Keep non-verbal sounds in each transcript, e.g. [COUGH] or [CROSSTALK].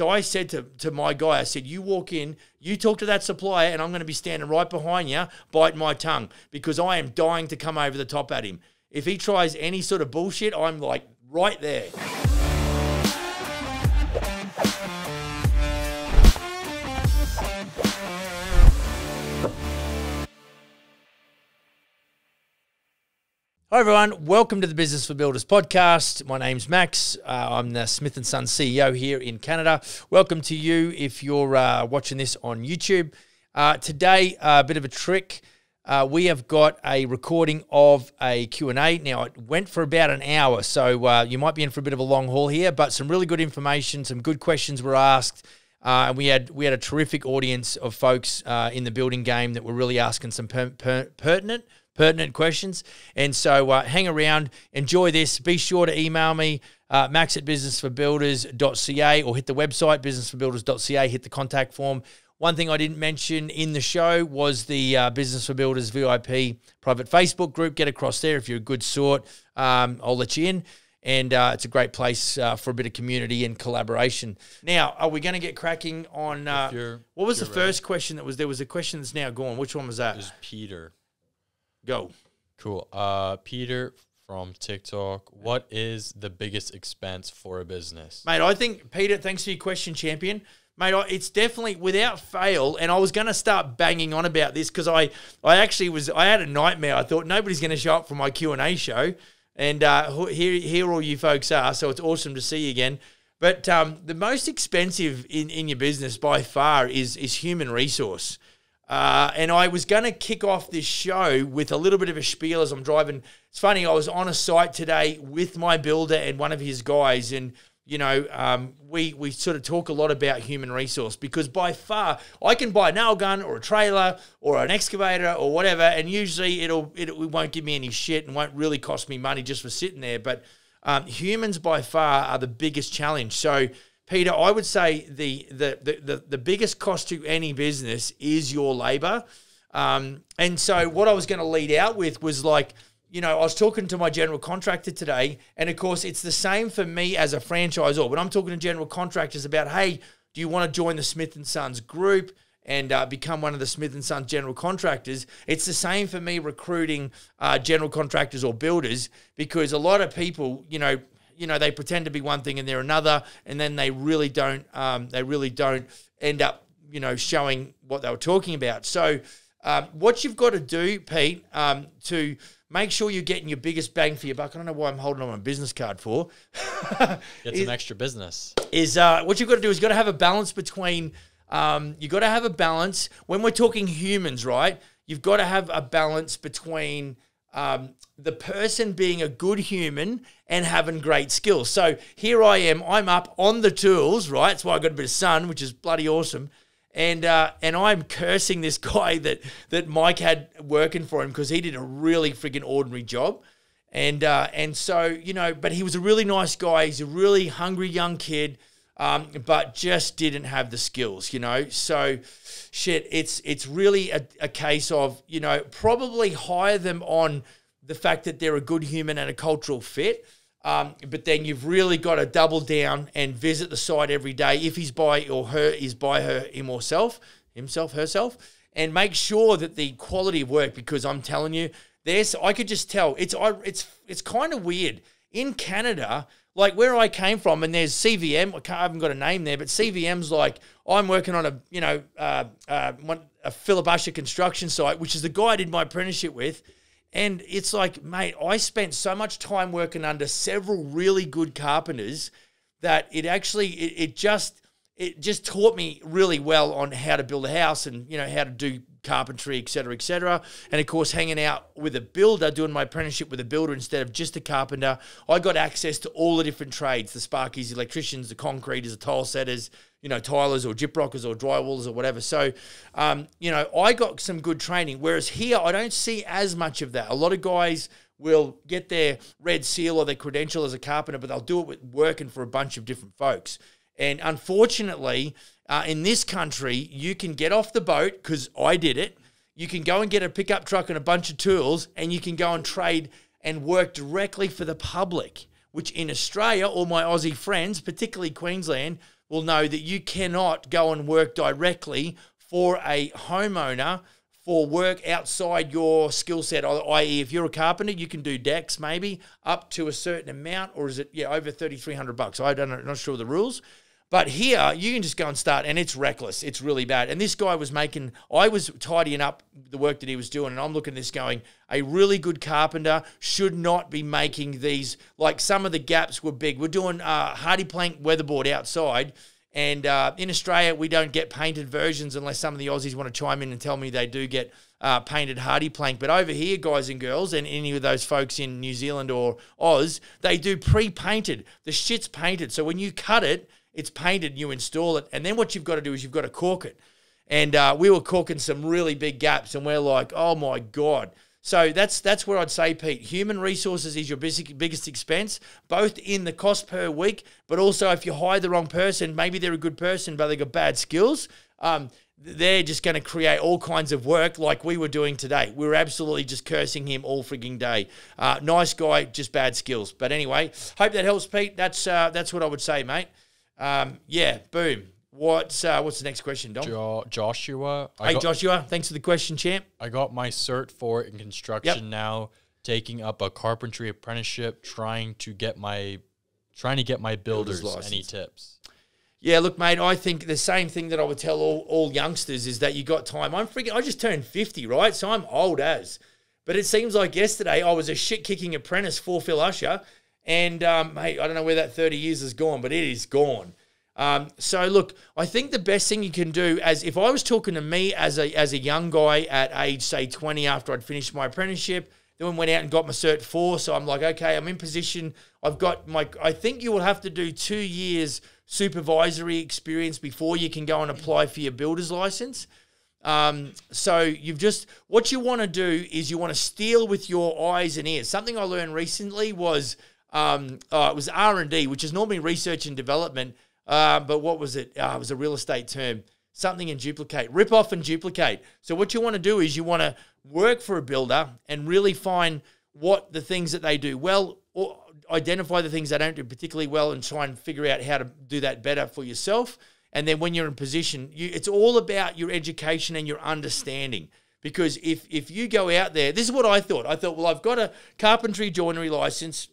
So I said to, to my guy, I said, you walk in, you talk to that supplier, and I'm going to be standing right behind you, biting my tongue because I am dying to come over the top at him. If he tries any sort of bullshit, I'm like right there. Hi everyone, welcome to the Business for Builders podcast. My name's Max. Uh, I'm the Smith and Son CEO here in Canada. Welcome to you if you're uh, watching this on YouTube. Uh, today, a bit of a trick. Uh, we have got a recording of a Q&A. Now, it went for about an hour, so uh, you might be in for a bit of a long haul here, but some really good information, some good questions were asked. Uh, and we had we had a terrific audience of folks in the building game that were really asking some per- per- pertinent – pertinent questions. And so uh, hang around, enjoy this. Be sure to email me, uh, max at businessforbuilders.ca or hit the website, businessforbuilders.ca, hit the contact form. One thing I didn't mention in the show was the uh, Business for Builders VIP private Facebook group. Get across there if you're a good sort. Um, I'll let you in. And uh, it's a great place uh, for a bit of community and collaboration. Now, are we going to get cracking on? Uh, what was the first question that was there? Was a question that's now gone. Which one was that? It was Peter. Go. Cool. Uh, Peter from TikTok. What is the biggest expense for a business? Mate, I think, Peter, thanks for your question, champion. Mate, it's definitely without fail, and I was going to start banging on about this because I, I actually was, I had a nightmare. I thought nobody's going to show up for my Q and A show, and uh, here, here all you folks are. So it's awesome to see you again. But um, the most expensive in, in your business by far is is human resource. Uh, and I was going to kick off this show with a little bit of a spiel as I'm driving. It's funny, I was on a site today with my builder and one of his guys, and you know, um, we we sort of talk a lot about human resource because by far I can buy a nail gun or a trailer or an excavator or whatever, and usually it'll it, it won't give me any shit and won't really cost me money just for sitting there. But um, humans by far are the biggest challenge. So Peter, I would say the the the, the, biggest cost to any business is your labor. Um, and so what I was going to lead out with was like, you know, I was talking to my general contractor today, and of course, it's the same for me as a franchisor. When I'm talking to general contractors about, hey, do you want to join the Smith and Sons group? and uh, become one of the Smith and Sons general contractors. It's the same for me recruiting uh, general contractors or builders because a lot of people, you know, you know they pretend to be one thing and they're another, and then they really don't um, they really don't end up you know showing what they were talking about. So um, what you've got to do, Pete, um, to make sure you're getting your biggest bang for your buck. I don't know why I'm holding on my business card for. [LAUGHS] Get some extra business. Is uh, what you've got to do is you've got to have a balance between. Um, you've got to have a balance when we're talking humans, right? You've got to have a balance between um, the person being a good human and having great skills. So here I am, I'm up on the tools, right? That's why I got a bit of sun, which is bloody awesome. And uh, and I'm cursing this [LAUGHS] guy that that Mike had working for him because he did a really freaking ordinary job. And uh, and so you know, but he was a really nice guy. He's a really hungry young kid, um, but just didn't have the skills, you know. So shit, it's it's really a, a case of you know probably hire them on the fact that they're a good human and a cultural fit. Um, but then you've really got to double down and visit the site every day if he's by or her is by her him or self himself herself and make sure that the quality of work because I'm telling you there's I could just tell it's I, it's it's kind of weird in Canada like where I came from, and there's CVM. I, I, haven't got a name there, but CVM's like I'm working on a you know uh, uh, one, a Philip Usher construction site, which is the guy I did my apprenticeship with. And it's like, mate, I spent so much time working under several really good carpenters that it actually it, it just it just taught me really well on how to build a house and you know how to do carpentry, etc., etc. And of course, hanging out with a builder, doing my apprenticeship with a builder instead of just a carpenter, I got access to all the different trades: the sparkies, the electricians, the concreters, the tile setters, you know, tilers or gyprockers or drywallers or whatever. So, um, you know, I got some good training. Whereas here, I don't see as much of that. A lot of guys will get their red seal or their credential as a carpenter, but they'll do it with working for a bunch of different folks. And unfortunately, uh, in this country, you can get off the boat because I did it. You can go and get a pickup truck and a bunch of tools, and you can go and trade and work directly for the public. Which in Australia, all my Aussie friends, particularly Queensland, will know that you cannot go and work directly for a homeowner for work outside your skill set, i.e., if you're a carpenter, you can do decks maybe up to a certain amount, or is it yeah over thirty three hundred bucks? I don't know, not sure of the rules. But here, you can just go and start, and it's reckless. It's really bad. And this guy was making, I was tidying up the work that he was doing, and I'm looking at this going, a really good carpenter should not be making these, like some of the gaps were big. We're doing uh, HardiePlank weatherboard outside, and uh, in Australia, we don't get painted versions unless some of the Aussies want to chime in and tell me they do get uh, painted HardiePlank. But over here, guys and girls, and any of those folks in New Zealand or Oz, they do pre painted. The shit's painted. So when you cut it, it's painted, and you install it, and then what you've got to do is you've got to caulk it. And uh, we were caulking some really big gaps, and we're like, oh my god. So that's that's where I'd say, Pete. Human resources is your biggest biggest expense, both in the cost per week, but also if you hire the wrong person, maybe they're a good person, but they got bad skills. Um, they're just going to create all kinds of work like we were doing today. We were absolutely just cursing him all frigging day. Uh, nice guy, just bad skills. But anyway, hope that helps, Pete. That's uh, that's what I would say, mate. Um, yeah, boom. What's uh, what's the next question, Dom? Jo- Joshua. I hey, got, Joshua. Thanks for the question, champ. I got my cert for it in construction Yep. now. Taking up a carpentry apprenticeship, trying to get my, trying to get my builders. Builder's Any tips? Yeah, look, mate. I think the same thing that I would tell all, all youngsters is that you got time. I'm freaking. I just turned fifty, right? So I'm old as. But it seems like yesterday I was a shit kicking apprentice for Phil Usher, and um, mate, I don't know where that thirty years has gone, but it is gone. Um, so look, I think the best thing you can do, as if I was talking to me as a as a young guy at age say twenty after I'd finished my apprenticeship, then went out and got my cert four. So I'm like, okay, I'm in position. I've got my. I think you will have to do two years supervisory experience before you can go and apply for your builder's license. Um, so you've just what you want to do is you want to steal with your eyes and ears. Something I learned recently was um, uh, it was R and D, which is normally research and development. Uh, but what was it? Uh, it was a real estate term. Something and duplicate, rip off and duplicate. So what you want to do is you want to work for a builder and really find what the things that they do well, or identify the things they don't do particularly well, and try and figure out how to do that better for yourself. And then when you're in position, you, it's all about your education and your understanding. Because if if you go out there, this is what I thought. I thought, well, I've got a carpentry joinery license.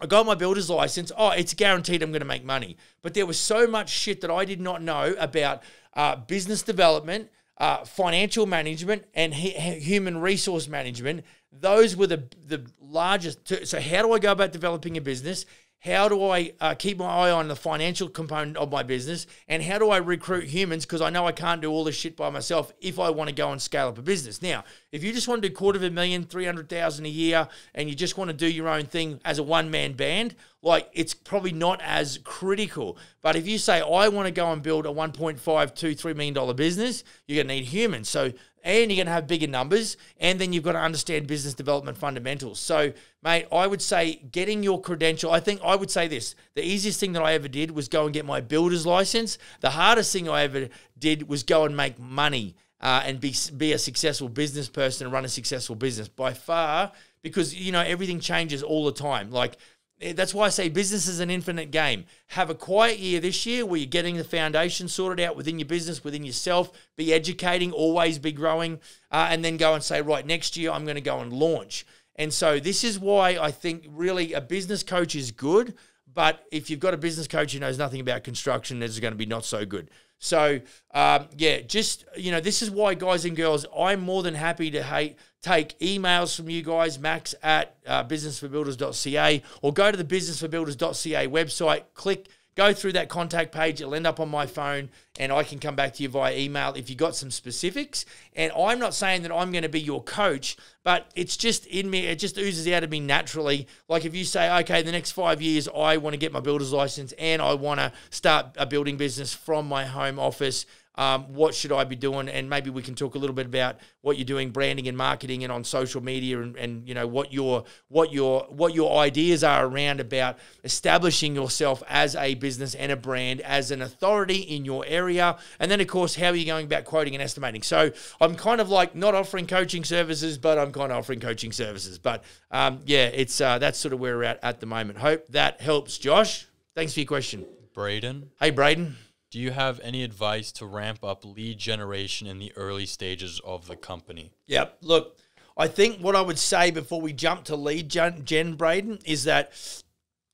I got my builder's license. Oh, it's guaranteed I'm going to make money. But there was so much shit that I did not know about uh, business development, uh, financial management, and hu- human resource management. Those were the the largest. So, how do I go about developing a business? How do I uh, keep my eye on the financial component of my business? And how do I recruit humans? Because I know I can't do all this shit by myself if I want to go and scale up a business. Now, if you just want to do quarter of a million, 300,000 a year, and you just want to do your own thing as a one man band, like it's probably not as critical. But if you say, I want to go and build a 1.5, 2, 3 million dollar business, you're going to need humans. So, and you're going to have bigger numbers, and then you've got to understand business development fundamentals. So, mate, I would say getting your credential. I think I would say this: the easiest thing that I ever did was go and get my builder's license. The hardest thing I ever did was go and make money uh, and be be a successful business person and run a successful business by far. Because you know everything changes all the time. Like that's why I say business is an infinite game. Have a quiet year this year where you're getting the foundation sorted out within your business, within yourself. Be educating, always be growing, uh, and then go and say, right, next year I'm going to go and launch. And so this is why I think really a business coach is good, but if you've got a business coach who knows nothing about construction, it's going to be not so good. So um, yeah, just you know, this is why guys and girls, I'm more than happy to hate take emails from you guys, max at uh, businessforbuilders.ca, or go to the businessforbuilders.ca website, click, go through that contact page. It'll end up on my phone, and I can come back to you via email if you got some specifics. And I'm not saying that I'm going to be your coach, but it's just in me. It just oozes out of me naturally. Like if you say, okay, the next five years, I want to get my builder's license and I want to start a building business from my home office. Um, what should I be doing? And maybe we can talk a little bit about what you're doing, branding and marketing, and on social media, and, and you know what your what your what your ideas are around about establishing yourself as a business and a brand, as an authority in your area, and then of course how are you going about quoting and estimating. So I'm kind of like not offering coaching services, but I'm kind of offering coaching services. But um, yeah, it's uh, that's sort of where we're at at the moment. Hope that helps, Josh. Thanks for your question. Braden, Hey, Braden. Do you have any advice to ramp up lead generation in the early stages of the company? Yep. Look, I think what I would say before we jump to lead gen, gen Braden is that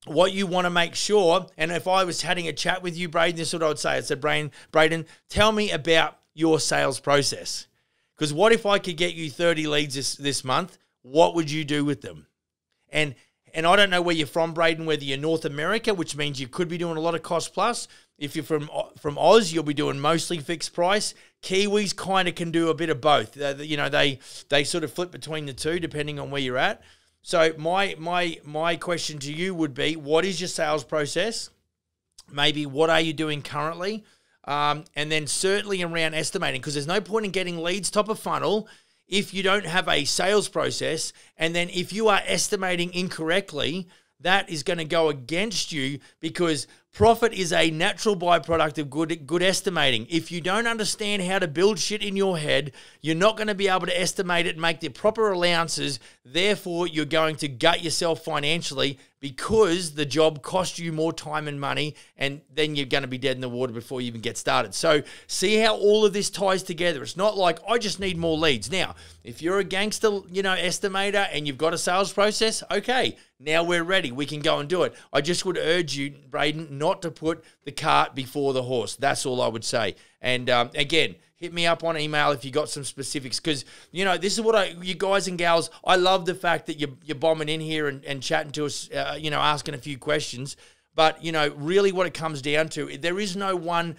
what you want to make sure, and if I was having a chat with you, Braden, this is what I would say. I said, Braden, Braden, tell me about your sales process. Because what if I could get you 30 leads this, this month? What would you do with them? And and I don't know where you're from, Braden, whether you're North America, which means you could be doing a lot of cost plus. If you're from from Oz, you'll be doing mostly fixed price. Kiwis kind of can do a bit of both. Uh, you know, they they sort of flip between the two depending on where you're at. So my my my question to you would be, what is your sales process? Maybe what are you doing currently? Um, and then certainly around estimating, because there's no point in getting leads top of funnel if you don't have a sales process. And then if you are estimating incorrectly, that is going to go against you because profit is a natural byproduct of good good estimating. If you don't understand how to build shit in your head, you're not going to be able to estimate it make the proper allowances. Therefore, you're going to gut yourself financially because the job costs you more time and money, and then you're going to be dead in the water before you even get started. So, see how all of this ties together. It's not like I just need more leads. Now, if you're a gangster, you know, estimator and you've got a sales process, okay, now we're ready. We can go and do it. I just would urge you, Braden, not to put the cart before the horse. That's all I would say. And um, again, hit me up on email if you got some specifics because you know this is what I you guys and gals I love the fact that you're, you're bombing in here and, and chatting to us uh, you know asking a few questions. But you know really what it comes down to there is no one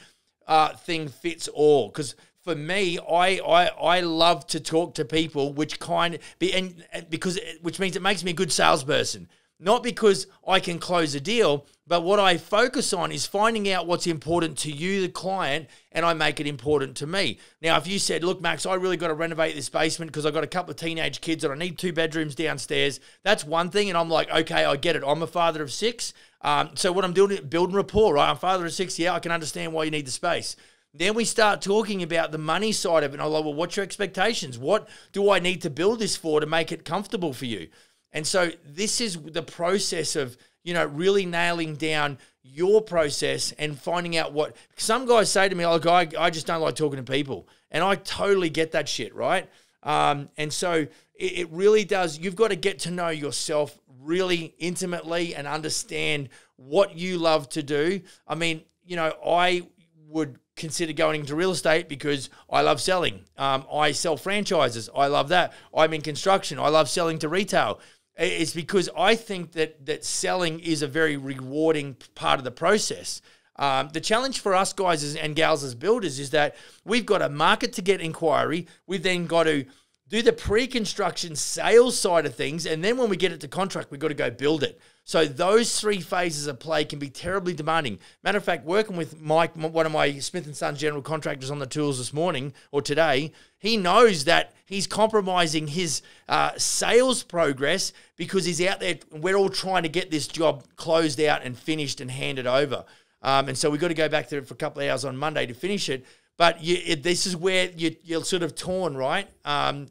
uh, thing fits all because for me I, I I love to talk to people which kind be and because which means it makes me a good salesperson. Not because I can close a deal, but what I focus on is finding out what's important to you, the client, and I make it important to me. Now, if you said, look, Max, I really got to renovate this basement because I've got a couple of teenage kids and I need two bedrooms downstairs, that's one thing. And I'm like, okay, I get it. I'm a father of six. Um, so what I'm doing, is building rapport, right? I'm father of six. Yeah, I can understand why you need the space. Then we start talking about the money side of it. And I'm like, well, what's your expectations? What do I need to build this for to make it comfortable for you? And so this is the process of, you know, really nailing down your process and finding out what some guys say to me, like, I, I just don't like talking to people. And I totally get that shit, right? Um, and so it, it really does, you've got to get to know yourself really intimately and understand what you love to do. I mean, you know, I would consider going into real estate because I love selling. Um, I sell franchises. I love that. I'm in construction. I love selling to retail. It's because I think that that selling is a very rewarding part of the process. Um, the challenge for us guys as, and gals as builders is that we've got a market to get inquiry. We've then got to do the pre-construction sales side of things, and then when we get it to contract, we've got to go build it. So those three phases of play can be terribly demanding. Matter of fact, working with Mike, one of my Smith and Sons general contractors on the tools this morning or today, he knows that he's compromising his uh, sales progress because he's out there. We're all trying to get this job closed out and finished and handed over. Um, and so we've got to go back there for a couple of hours on Monday to finish it. But you, it, this is where you, you're sort of torn, right? Um,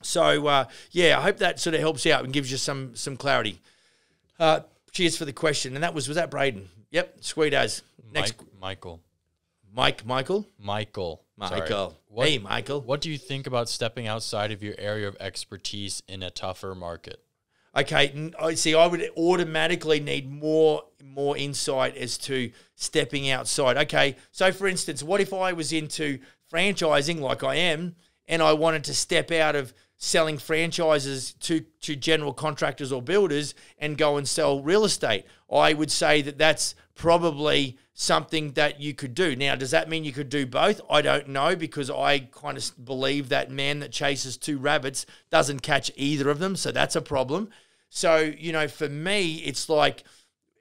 so uh, yeah, I hope that sort of helps out and gives you some some clarity. Uh, cheers for the question, and that was was that Braden? Yep, sweet as. Next, Mike, Michael. Mike, Michael, Michael. Michael. What, hey, Michael. What do you think about stepping outside of your area of expertise in a tougher market? Okay, I see. I would automatically need more more insight as to stepping outside. Okay, so for instance, what if I was into franchising like I am, and I wanted to step out of selling franchises to to general contractors or builders and go and sell real estate? I would say that that's probably something that you could do. Now, does that mean you could do both? I don't know because I kind of believe that man that chases two rabbits doesn't catch either of them, so that's a problem. So, you know, for me, it's like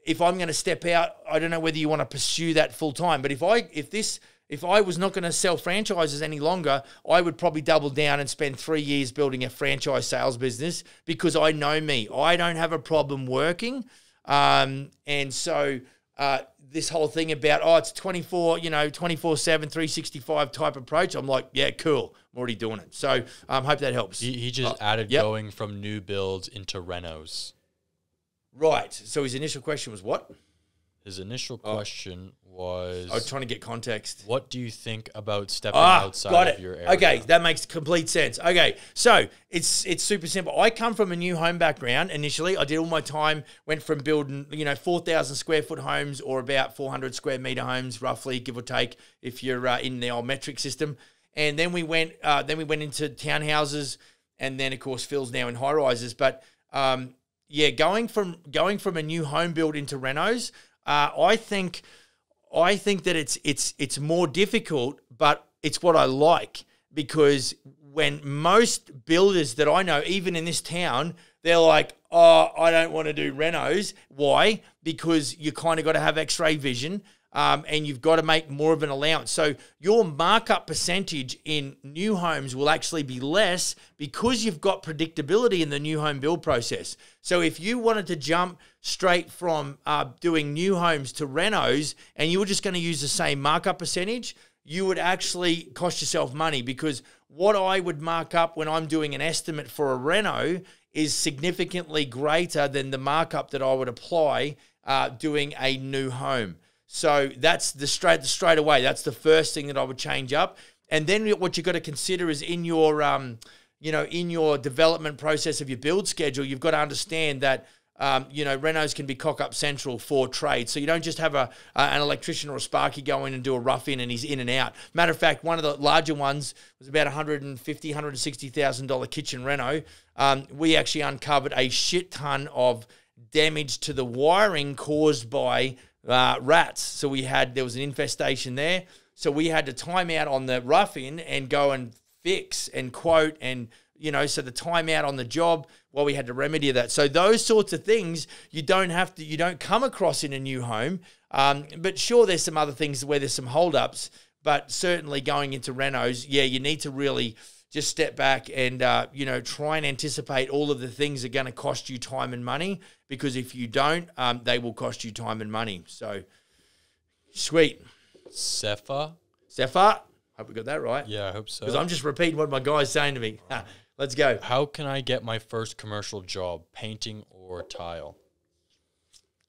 if I'm going to step out, I don't know whether you want to pursue that full time, but if I if this if I was not going to sell franchises any longer, I would probably double down and spend 3 years building a franchise sales business because I know me. I don't have a problem working. Um, and so uh, this whole thing about oh it's 24 you know 24 7 365 type approach i'm like yeah cool i'm already doing it so um hope that helps He, he just Uh, added yep. going from new builds into renos. right so his initial question was what his initial question was, I was trying to get context. "What do you think about stepping Ah, outside got of your area?" Okay, that makes complete sense. Okay, so it's it's super simple. I come from a new home background. Initially, I did all my time went from building you know four thousand square foot homes or about four hundred square meter homes, roughly give or take, if you're uh, in the old metric system. And then we went uh, then we went into townhouses, and then of course Phil's now in high rises. But um, yeah, going from going from a new home build into renos, uh, I think. I think that it's it's it's more difficult, but it's what I like because when most builders that I know, even in this town, they're like, "Oh, I don't want to do renos." Why? Because you kind of got to have X-ray vision. Um, and you've got to make more of an allowance. So your markup percentage in new homes will actually be less because you've got predictability in the new home build process. So if you wanted to jump straight from uh, doing new homes to renos and you were just going to use the same markup percentage, you would actually cost yourself money because what I would mark up when I'm doing an estimate for a reno is significantly greater than the markup that I would apply uh, doing a new home. So that's the straight straight away. That's the first thing that I would change up. And then what you've got to consider is in your um, you know, in your development process of your build schedule, you've got to understand that um, you know, Renos can be cock up central for trade. So you don't just have a uh, an electrician or a sparky go in and do a rough in and he's in and out. Matter of fact, one of the larger ones was about 150, 160,000 dollar kitchen reno. Um, we actually uncovered a shit ton of damage to the wiring caused by uh, rats. So we had there was an infestation there. So we had to time out on the rough in and go and fix and quote and you know so the time out on the job well we had to remedy that so those sorts of things you don't have to you don't come across in a new home um, but sure there's some other things where there's some holdups but certainly going into renos yeah you need to really just step back and uh, you know try and anticipate all of the things that are going to cost you time and money because if you don't um, they will cost you time and money so sweet Sefa. Zephyr, hope we got that right Yeah, I hope so. because I'm just repeating what my guy's saying to me. Let's go. How can I get my first commercial job, painting or tile?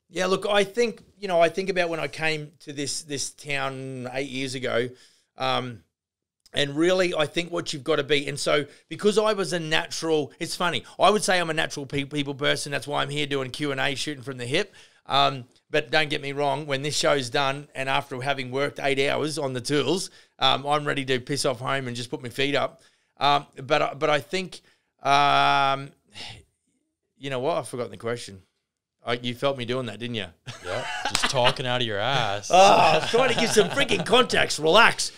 Yeah, look, I think you know, I think about when I came to this this town eight years ago, um, and really, I think what you've got to be, and so because I was a natural, it's funny. I would say I'm a natural people person. That's why I'm here doing Q and A, shooting from the hip. Um, but don't get me wrong, when this show's done, and after having worked eight hours on the tools, um, I'm ready to piss off home and just put my feet up. Um, but I- but I think, um, you know what? I've forgotten the question. I, you felt me doing that, didn't you? Yeah, just talking out of your ass. [LAUGHS] Oh, I was trying to give some freaking context. Relax.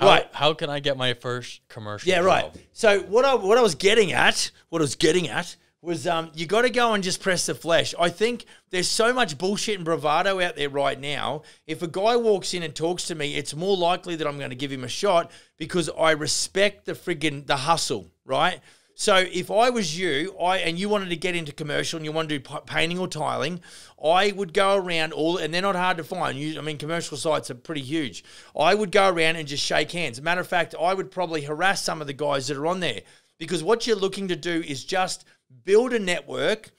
How, right. How can I get my first commercial? Yeah, right. So what I what I was getting at, what I was getting at was um you got to go and just press the flesh. I think there's so much bullshit and bravado out there right now. If a guy walks in and talks to me, it's more likely that I'm going to give him a shot because I respect the friggin' the hustle, right? So if I was you, I and you wanted to get into commercial and you want to do painting or tiling, I would go around all, and they're not hard to find. You, I mean, commercial sites are pretty huge. I would go around and just shake hands. Matter of fact, I would probably harass some of the guys that are on there because what you're looking to do is just build a network.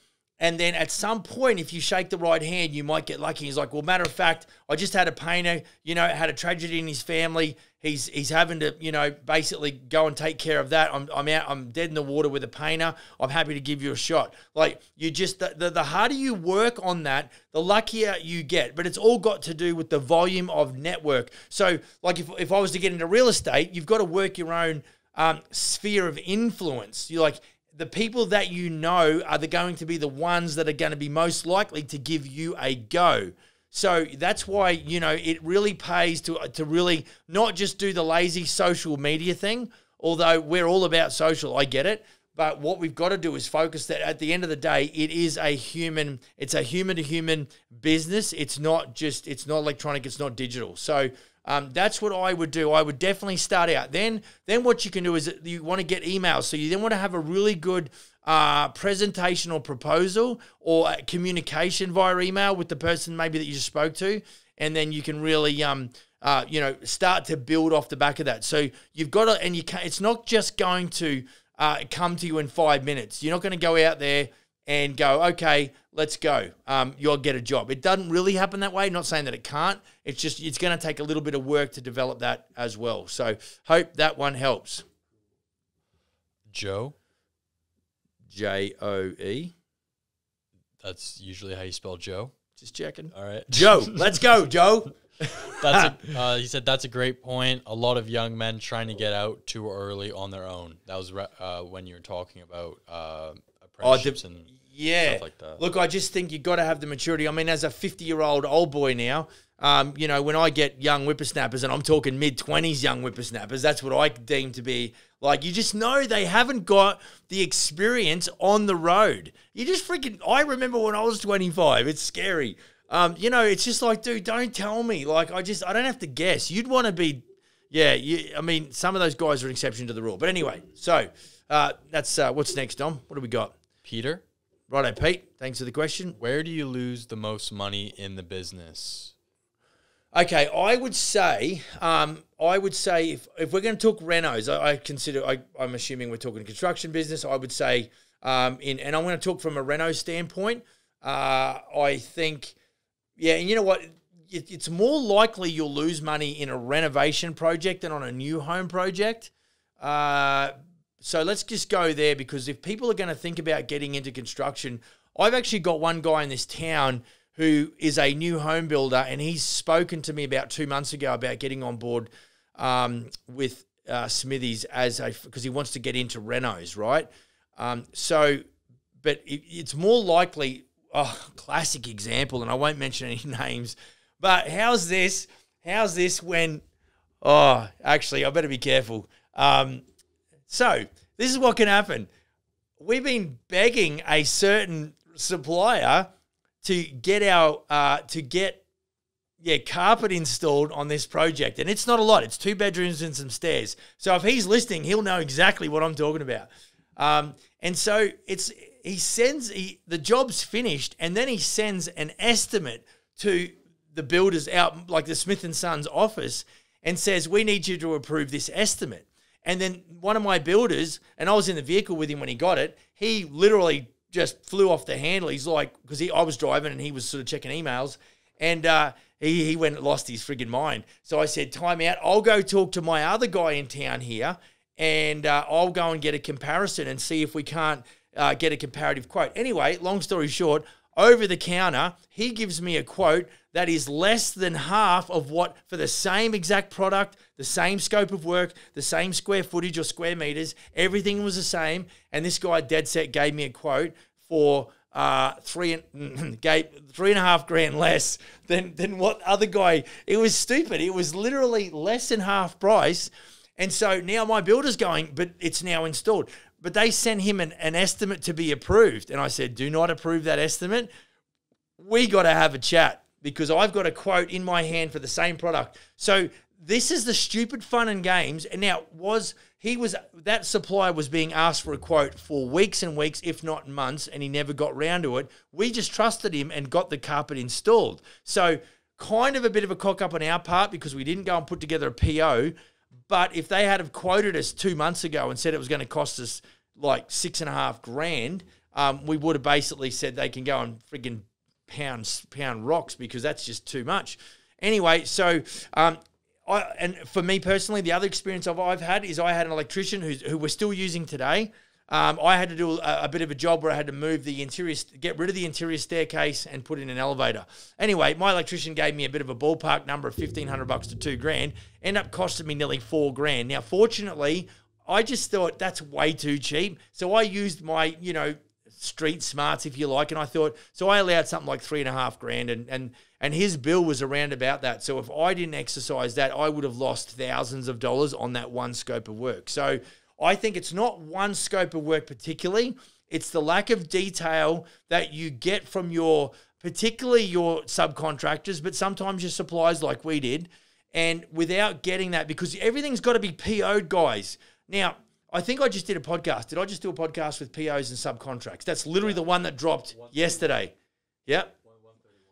And then at some point, if you shake the right hand, you might get lucky. He's like, well, matter of fact, I just had a painter, you know, had a tragedy in his family. He's he's having to, you know, basically go and take care of that. I'm, I'm out, I'm dead in the water with a painter. I'm happy to give you a shot. Like you just the, the, the harder you work on that, the luckier you get. But it's all got to do with the volume of network. So like if, if I was to get into real estate, you've got to work your own um, sphere of influence. You're like the people that you know are the going to be the ones that are going to be most likely to give you a go. So that's why you know it really pays to uh, to really not just do the lazy social media thing. Although we're all about social, I get it. But what we've got to do is focus that at the end of the day, it is a human, it's a human to human business. It's not just, it's not electronic, it's not digital. So um, that's what I would do. I would definitely start out. Then, then what you can do is you want to get emails. So you then want to have a really good uh, presentation or proposal or communication via email with the person maybe that you just spoke to, and then you can really um, uh, you know, start to build off the back of that. So you've got to, and you can't, it's not just going to uh, come to you in five minutes. You're not going to go out there and go, okay, let's go. Um, you'll get a job. It doesn't really happen that way. Not saying that it can't. It's just it's going to take a little bit of work to develop that as well. So hope that one helps. Joe. J O E. That's usually how you spell Joe. Just checking. All right. [LAUGHS] Joe, let's go, Joe. That's a, uh, he said that's a great point. A lot of young men trying to get out too early on their own. That was re- uh, when you were talking about uh, apprenticeships and Yeah. stuff like that. Look, I just think you've got to have the maturity. I mean, as a 50 year old old boy now, um, you know, when I get young whippersnappers, and I'm talking mid 20s young whippersnappers, that's what I deem to be like. You just know they haven't got the experience on the road. You just freaking, I remember when I was 25, it's scary. Um, you know, it's just like, dude, don't tell me. Like, I just, I don't have to guess. You'd want to be, yeah, you, I mean, some of those guys are an exception to the rule. But anyway, so uh, that's uh, what's next, Dom? What do we got? Peter, Righto, Pete. Thanks for the question. where do you lose the most money in the business? Okay, I would say, um, I would say if, if we're going to talk renos, I, I consider, I, I'm assuming we're talking construction business. I would say, um, in, and I'm going to talk from a reno standpoint. Uh, I think, yeah, and you know what? It, it's more likely you'll lose money in a renovation project than on a new home project. Uh, so let's just go there because if people are going to think about getting into construction, I've actually got one guy in this town who is a new home builder, and he's spoken to me about two months ago about getting on board um, with uh, Smithies as a because he wants to get into renos, right? Um, so, but it, it's more likely. Oh, classic example, and I won't mention any [LAUGHS] names. But how's this? How's this when? Oh, actually, I better be careful. Um, so this is what can happen. We've been begging a certain supplier to get our uh, to get yeah carpet installed on this project, and it's not a lot. It's two bedrooms and some stairs. So if he's listening, he'll know exactly what I'm talking about. Um, and so it's he sends he, the job's finished, and then he sends an estimate to the builders out like the Smith and Sons office and says we need you to approve this estimate. And then one of my builders, and I was in the vehicle with him when he got it, he literally just flew off the handle. He's like, because he I was driving and he was sort of checking emails, and uh, he he went lost his friggin' mind. So I said, time out. I'll go talk to my other guy in town here, and uh, I'll go and get a comparison and see if we can't uh, get a comparative quote. Anyway, long story short, over the counter, he gives me a quote that is less than half of what for the same exact product, the same scope of work, the same square footage or square meters, everything was the same. And this guy dead set gave me a quote for uh, three and [CLEARS THROAT] gave three and a half grand less than than what other guy. It was stupid. It was literally less than half price. And so now my builder's going, but it's now installed. But they sent him an, an estimate to be approved. And I said, do not approve that estimate. We got to have a chat because I've got a quote in my hand for the same product. So this is the stupid fun and games. And now was he was that supplier was being asked for a quote for weeks and weeks, if not months, and he never got round to it. We just trusted him and got the carpet installed. So kind of a bit of a cock up on our part because we didn't go and put together a PO. But if they had have quoted us two months ago and said it was going to cost us like six and a half grand, um, we would have basically said they can go and friggin' pound pound rocks because that's just too much. Anyway, so um, I and for me personally, the other experience I've, I've had is I had an electrician who we're still using today. Um, I had to do a, a, bit of a job where I had to move the interior, get rid of the interior staircase and put in an elevator. Anyway, my electrician gave me a bit of a ballpark number of fifteen hundred bucks to two grand. End up costing me nearly four grand. Now, fortunately, I just thought that's way too cheap, so I used my you know street smarts, if you like. And I thought, so I allowed something like three and a half grand, and and and his bill was around about that. So if I didn't exercise that, I would have lost thousands of dollars on that one scope of work. So I think it's not one scope of work particularly; it's the lack of detail that you get from your, particularly your subcontractors, but sometimes your suppliers, like we did. And without getting that, because everything's got to be PO'd, guys. Now, I think I just did a podcast. Did I just do a podcast with POs and subcontracts? That's literally the one that dropped yesterday. Yep.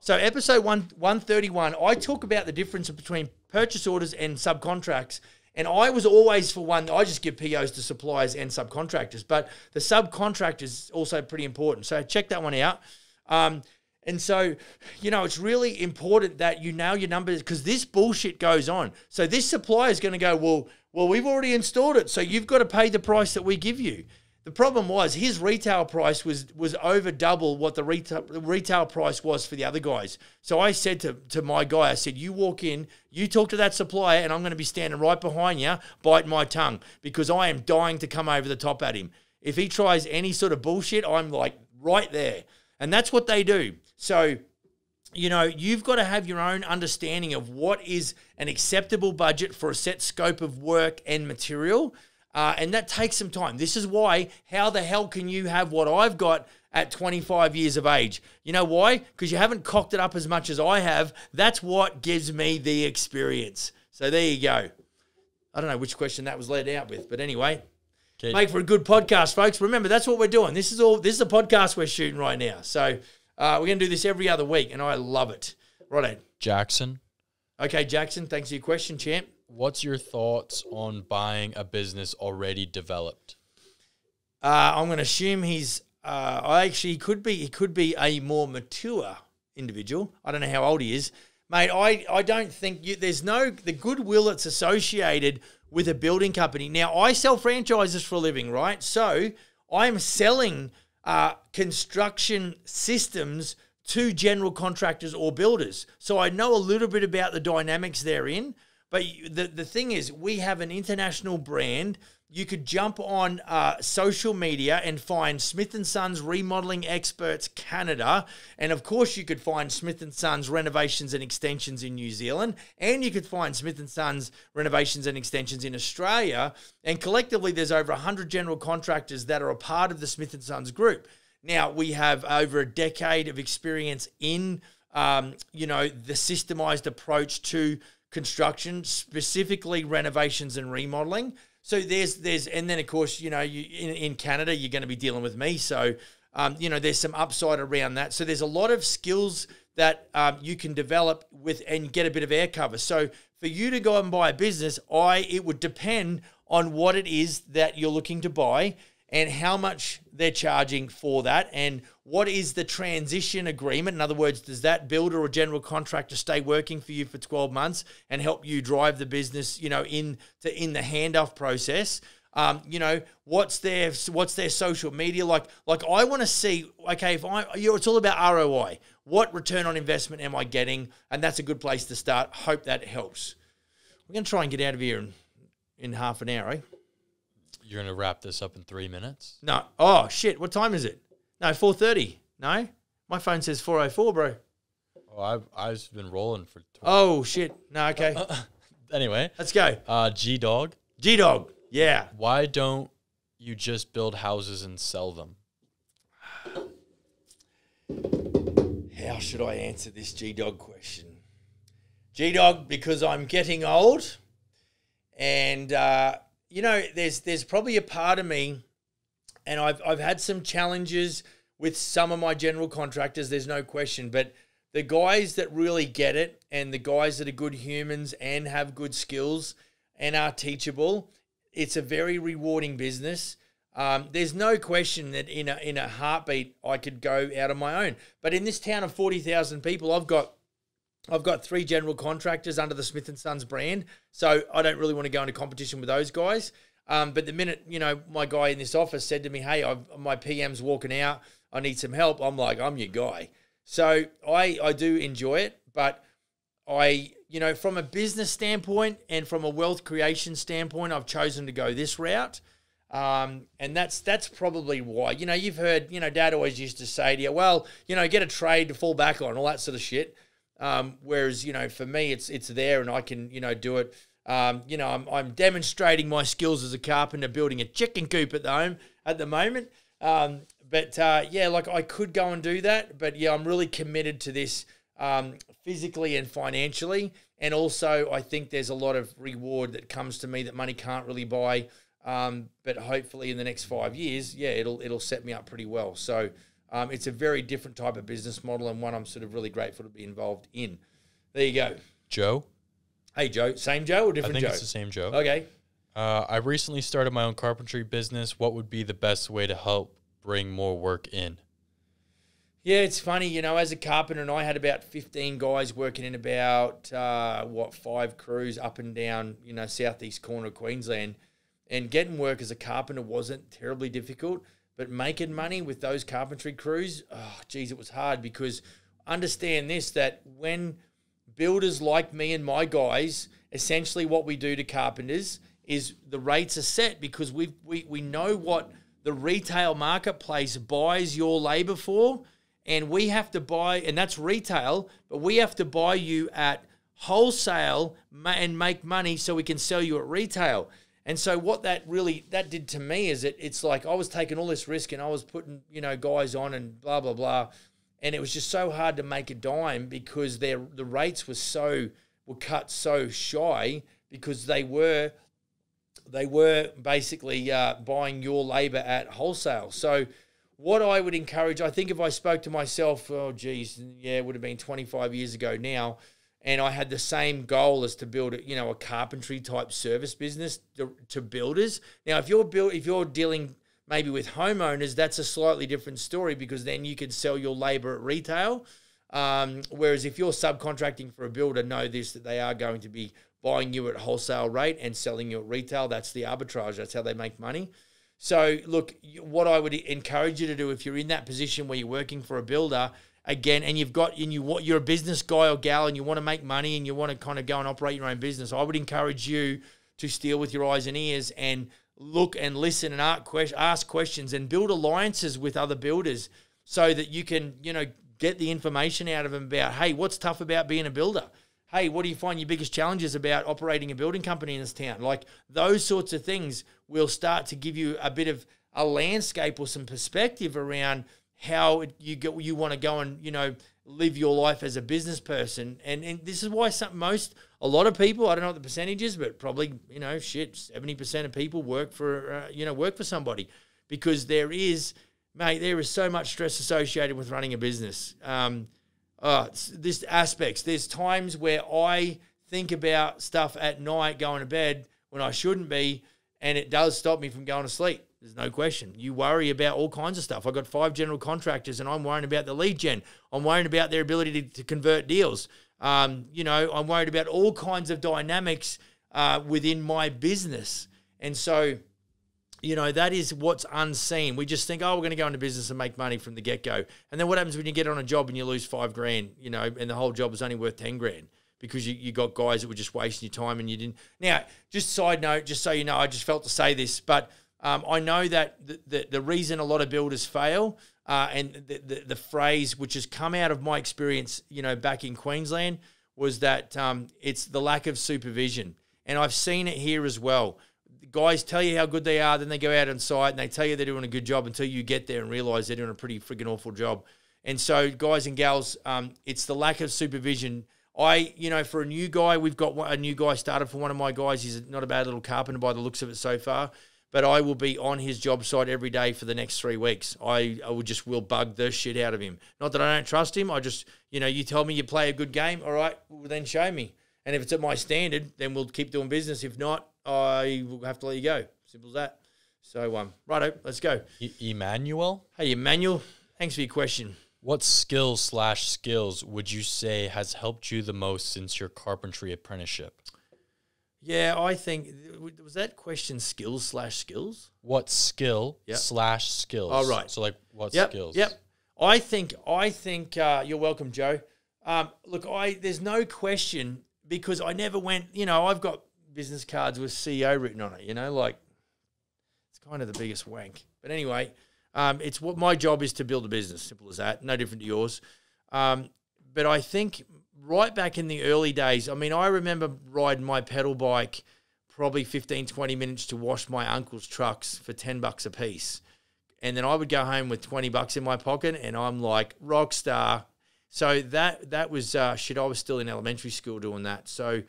So episode one one thirty one, I talk about the difference between purchase orders and subcontracts, And I was always for one, I just give POs to suppliers and subcontractors, but the subcontractors is also pretty important. So check that one out. Um, and so, you know, it's really important that you nail your numbers because this bullshit goes on. So this supplier is going to go, well, well, we've already installed it, so you've got to pay the price that we give you. The problem was his retail price was was over double what the retail retail price was for the other guys. So I said to, to my guy, I said, You walk in, you talk to that supplier, and I'm going to be standing right behind you, biting my tongue, because I am dying to come over the top at him. If he tries any sort of bullshit, I'm like right there. And that's what they do. So you know, you've got to have your own understanding of what is an acceptable budget for a set scope of work and material. Uh, and that takes some time. This is why, how the hell can you have what I've got at 25 years of age? You know why? Because you haven't cocked it up as much as I have. That's what gives me the experience. So there you go. I don't know which question that was led out with, but anyway, make for a good podcast, folks. Remember, that's what we're doing. This is all. This is a podcast we're shooting right now. So uh, we're going to do this every other week, and I love it. Right, Jackson. Okay, Jackson. Thanks for your question, champ what's your thoughts on buying a business already developed? Uh, I'm going to assume he's. Uh, I actually could be. He could be a more mature individual. I don't know how old he is, mate. I I don't think you, there's no the goodwill that's associated with a building company. Now I sell franchises for a living, right? So I'm selling uh, construction systems to general contractors or builders. So I know a little bit about the dynamics therein. But the, the thing is, we have an international brand. You could jump on uh, social media and find Smith and Sons Remodeling Experts Canada, and of course you could find Smith and Sons Renovations and Extensions in New Zealand, and you could find Smith and Sons Renovations and Extensions in Australia. And collectively, there's over hundred general contractors that are a part of the Smith and Sons group. Now we have over a decade of experience in, um, you know, the systemized approach to construction, specifically renovations and remodeling. So there's there's and then of course you know you in, in Canada you're going to be dealing with me. So um, you know there's some upside around that. So there's a lot of skills that um, you can develop with and get a bit of air cover. So for you to go and buy a business, I it would depend on what it is that you're looking to buy and how much they're charging for that and what is the transition agreement? In other words does that builder or general contractor stay working for you for 12 months and help you drive the business you know in to in the handoff process? Um, you know what's their what's their social media like? Like i want to see okay if i you know, it's all about roi what return on investment am i getting? And that's a good place to start. Hope that helps. We're going to try and get out of here in, in half an hour eh? You're gonna wrap this up in three minutes? No. Oh shit! What time is it? No, four thirty. No, my phone says four oh four, bro. Oh, I've I've been rolling for. 20. Oh shit! No, okay. [LAUGHS] anyway, let's go. Uh, G Dog. G Dog. Yeah. Why don't you just build houses and sell them? How should I answer this G Dog question? G Dog, because I'm getting old, and. Uh, you know, there's there's probably a part of me, and I've I've had some challenges with some of my general contractors. There's no question, but the guys that really get it, and the guys that are good humans and have good skills and are teachable, it's a very rewarding business. Um, there's no question that in a in a heartbeat I could go out on my own. But in this town of forty thousand people, I've got I've got three general contractors under the Smith and Sons brand, so I don't really want to go into competition with those guys. Um, but the minute you know my guy in this office said to me, "Hey, I've, my PM's walking out. I need some help," I'm like, "I'm your guy." So I I do enjoy it, but I you know from a business standpoint and from a wealth creation standpoint, I've chosen to go this route. Um, and that's that's probably why. You know, you've heard, you know, Dad always used to say to you, "Well, you know, get a trade to fall back on," all that sort of shit. Um, whereas you know, for me, it's it's there, and I can you know do it. Um, you know, I'm, I'm demonstrating my skills as a carpenter, building a chicken coop at the home at the moment. Um, but uh, yeah, like I could go and do that, but yeah, I'm really committed to this um, physically and financially, and also I think there's a lot of reward that comes to me that money can't really buy. Um, but hopefully, in the next five years, yeah, it'll it'll set me up pretty well. So um, it's a very different type of business model and one I'm sort of really grateful to be involved in. There you go. Joe? Hey, Joe. Same Joe or I different think Joe? it's the same Joe. Okay. Uh, I recently started my own carpentry business. What would be the best way to help bring more work in? Yeah, it's funny, you know, as a carpenter, and I had about 15 guys working in about, uh, what, five crews up and down, you know, southeast corner of Queensland. And getting work as a carpenter wasn't terribly difficult, but making money with those carpentry crews, oh, geez, it was hard because understand this that when builders like me and my guys, essentially what we do to carpenters is the rates are set because we we, we know what the retail marketplace buys your labor for and we have to buy and that's retail but we have to buy you at wholesale and make money so we can sell you at retail and so what that really that did to me is it it's like I was taking all this risk and I was putting you know guys on and blah blah blah and it was just so hard to make a dime because their the rates were so were cut so shy because they were they were basically uh, buying your labor at wholesale. So what I would encourage, I think if I spoke to myself, oh geez, yeah, it would have been 25 years ago now, and I had the same goal as to build, a, you know, a carpentry type service business to, to builders. Now, if you're build, if you're dealing maybe with homeowners, that's a slightly different story because then you can sell your labor at retail. Um, whereas if you're subcontracting for a builder, know this that they are going to be buying you at wholesale rate and selling you at retail. That's the arbitrage. That's how they make money. So, look, what I would encourage you to do if you're in that position where you're working for a builder again, and you've got and you what you're a business guy or gal, and you want to make money and you want to kind of go and operate your own business, I would encourage you to steal with your eyes and ears and look and listen and ask questions and build alliances with other builders so that you can, you know, get the information out of them about, hey, what's tough about being a builder? hey, what do you find your biggest challenges about operating a building company in this town? Like those sorts of things will start to give you a bit of a landscape or some perspective around how you get you want to go and you know live your life as a business person. And and this is why some most a lot of people I don't know what the percentage is, but probably you know shit seventy percent of people work for uh, you know work for somebody because there is mate there is so much stress associated with running a business. Um, uh, this aspects. There's times where I think about stuff at night going to bed when I shouldn't be, and it does stop me from going to sleep. There's no question. You worry about all kinds of stuff. I've got five general contractors, and I'm worrying about the lead gen. I'm worrying about their ability to, to convert deals. Um, you know, I'm worried about all kinds of dynamics uh, within my business. And so, you know, that is what's unseen. We just think, oh, we're going to go into business and make money from the get go. And then what happens when you get on a job and you lose five grand, you know, and the whole job is only worth 10 grand because you, you got guys that were just wasting your time and you didn't. Now, just side note, just so you know, I just felt to say this, but um, I know that the, the, the, reason a lot of builders fail uh, and the, the, the, phrase which has come out of my experience, you know, back in Queensland was that um, it's the lack of supervision. And I've seen it here as well guys tell you how good they are, then they go out on site and they tell you they're doing a good job until you get there and realize they're doing a pretty freaking awful job. And so, guys and gals, um, it's the lack of supervision. I, you know, for a new guy, we've got a new guy started for one of my guys. He's not a bad little carpenter by the looks of it so far. But I will be on his job site every day for the next three weeks. I, I will just will bug the shit out of him. Not that I don't trust him. I just, you know, you tell me you play a good game. All right, well, then show me. And if it's at my standard, then we'll keep doing business. If not, I will have to let you go. Simple as that. So, um, righto, let's go. E- Emmanuel? Hey, Emmanuel, thanks for your question. What skills slash skills would you say has helped you the most since your carpentry apprenticeship? Yeah, I think was that question skills slash skills. What skill yep. slash skills? All oh, right. So like what yep, skills? Yep. I think I think uh, you're welcome, Joe. Um, look, I there's no question because I never went. You know, I've got business cards with CEO written on it. You know, like it's kind of the biggest wank. But anyway, um, it's what my job is to build a business. Simple as that. No different to yours. Um, but I think right back in the early days, I mean, I remember riding my pedal bike probably 15, 20 minutes to wash my uncle's trucks for 10 bucks a piece. And then I would go home with 20 bucks in my pocket and I'm like rock star. So that that was uh, shit. I was still in elementary school doing that. So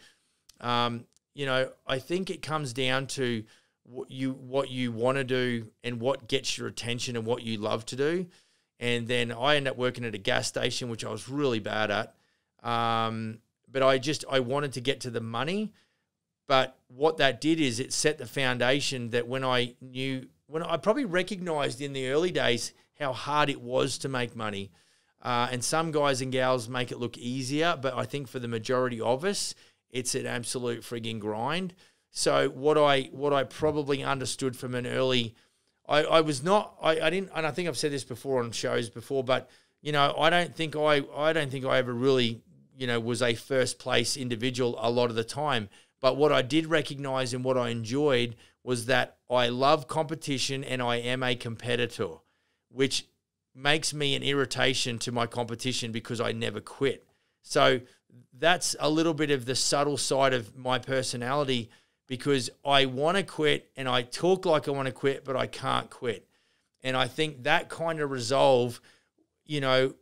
um, you know, I think it comes down to what you what you want to do and what gets your attention and what you love to do. And then I ended up working at a gas station, which I was really bad at. Um, but I just I wanted to get to the money. But what that did is it set the foundation that when I knew when I probably recognized in the early days how hard it was to make money. Uh, and some guys and gals make it look easier, but I think for the majority of us, it's an absolute frigging grind. So what I what I probably understood from an early, I, I was not I, I didn't and I think I've said this before on shows before, but you know I don't think I I don't think I ever really you know was a first place individual a lot of the time. But what I did recognize and what I enjoyed was that I love competition and I am a competitor, which makes me an irritation to my competition because I never quit. So that's a little bit of the subtle side of my personality because I want to quit and I talk like I want to quit, but I can't quit. And I think that kind of resolve, you know,